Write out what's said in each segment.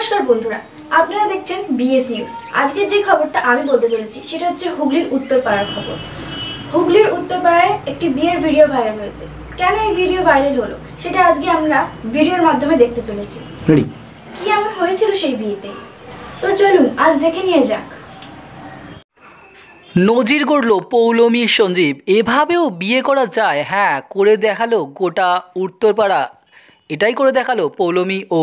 নমস্কার বন্ধুরা আপনারা দেখছেন বিএস নিউজ আজকের যে খবরটা আমি বলতে চলেছি সেটা হচ্ছে হুগলির উত্তরপাড়ার খবর। হুগলির উত্তরপাড়ায় একটি বিয়ের ভিডিও ভাইরাল হয়েছে। কেন এই ভিডিও ভাইরাল হলো সেটা আজকে আমরা ভিডিওর মাধ্যমে দেখতে চলেছি। কি এমন হয়েছিল সেই বিয়েতে? তো চলুন আজ দেখে নিয়ে যাক। নজির গড়ল পৌলমী সঞ্জীব। এভাবেও বিয়ে করা যায়? হ্যাঁ করে দেখাল গোটা উত্তরপাড়া। এটাই করে দেখাল পৌলমী ও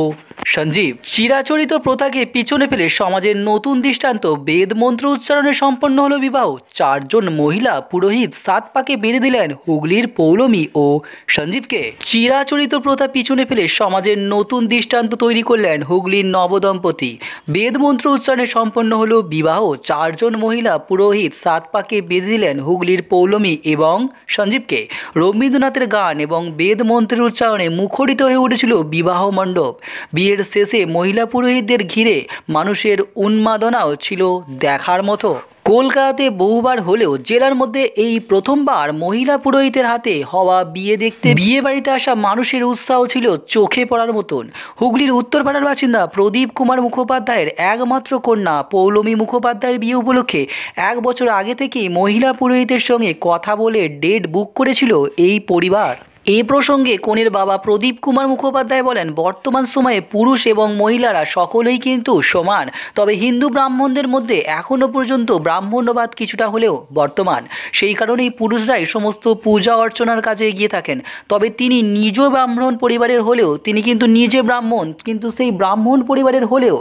সঞ্জীব, চিরাচরিত প্রথাকে পিছনে ফেলে সমাজের নতুন দৃষ্টান্ত বেদ মন্ত্র উচ্চারণে সম্পন্ন হলো বিবাহ। চারজন মহিলা পুরোহিত সাত পাকে বেঁধে দিলেন হুগলির পৌলমী ও সঞ্জীবকে। চিরাচরিত প্রথা পিছনে ফেলে সমাজের নতুন দৃষ্টান্ত তৈরি করলেন হুগলির নবদম্পতি। বেদ মন্ত্র উচ্চারণে সম্পন্ন হলো বিবাহ। চারজন মহিলা পুরোহিত সাত পাকে বেঁধে দিলেন হুগলির পৌলমী এবং সঞ্জীবকে। রবীন্দ্রনাথের গান এবং বেদ মন্ত্রের উচ্চারণে মুখরিত হয়ে উঠেছিল বিবাহ মণ্ডপ। বিয়ের শেষে মহিলা পুরোহিতদের ঘিরে মানুষের উন্মাদনাও ছিল দেখার মতো। কলকাতাতে বহুবার হলেও জেলার মধ্যে এই প্রথমবার মহিলা পুরোহিতের হাতে হওয়া বিয়ে দেখতে বিয়ে বাড়িতে আসা মানুষের উৎসাহ ছিল চোখে পড়ার মতন। হুগলির উত্তরপাড়ার বাসিন্দা প্রদীপ কুমার মুখোপাধ্যায়ের একমাত্র কন্যা পৌলমী মুখোপাধ্যায়ের বিয়ে উপলক্ষে এক বছর আগে থেকেই মহিলা পুরোহিতের সঙ্গে কথা বলে ডেট বুক করেছিল এই পরিবার। এ প্রসঙ্গে কনের বাবা প্রদীপ কুমার মুখোপাধ্যায় বলেন, বর্তমান সময়ে পুরুষ এবং মহিলারা সকলেই কিন্তু সমান। তবে হিন্দু ব্রাহ্মণদের মধ্যে এখনও পর্যন্ত ব্রাহ্মণ্যবাদ কিছুটা হলেও বর্তমান। সেই কারণেই পুরুষরাই সমস্ত পূজা অর্চনার কাজে এগিয়ে থাকেন। তবে তিনি নিজ ব্রাহ্মণ পরিবারের হলেও, তিনি কিন্তু নিজে ব্রাহ্মণ, কিন্তু সেই ব্রাহ্মণ পরিবারের হলেও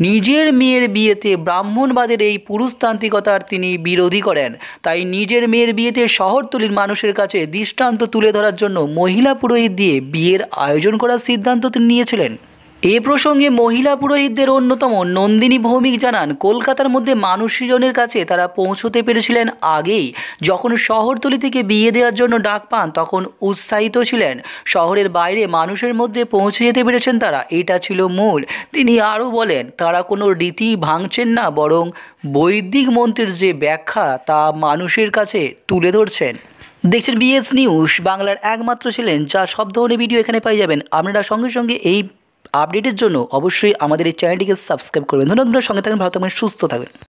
নিজের মেয়ের বিয়েতে ব্রাহ্মণবাদের এই পুরুষতান্ত্রিকতার তিনি বিরোধী করেন। তাই নিজের মেয়ের বিয়েতে শহরতলির মানুষের কাছে দৃষ্টান্ত তুলে ধরার জন্য মহিলা পুরোহিত দিয়ে বিয়ের আয়োজন করার সিদ্ধান্ত তিনি নিয়েছিলেন। এ প্রসঙ্গে মহিলা পুরোহিতদের অন্যতম নন্দিনী ভৌমিক জানান, কলকাতার মধ্যে মানুষজনের কাছে তারা পৌঁছতে পেরেছিলেন আগেই। যখন শহরতলি থেকে বিয়ে দেওয়ার জন্য ডাক পান, তখন উৎসাহিত ছিলেন। শহরের বাইরে মানুষের মধ্যে পৌঁছে যেতে পেরেছেন তারা, এটা ছিল মূল। তিনি আরও বলেন, তারা কোনো রীতি ভাঙছেন না, বরং বৈদিক মন্ত্রের যে ব্যাখ্যা, তা মানুষের কাছে তুলে ধরছেন। দেখছেন বিএস নিউজ, বাংলার একমাত্র ছিলেন যা সব ধরনের ভিডিও এখানে পাই যাবেন। আপনারা সঙ্গে সঙ্গে এই আপডেটের জন্য অবশ্যই আমাদের এই চ্যানেলটিকে সাবস্ক্রাইব করবেন। ধন্যবাদ, সঙ্গে থাকবেন, ভালো থাকবেন, সুস্থ থাকবেন।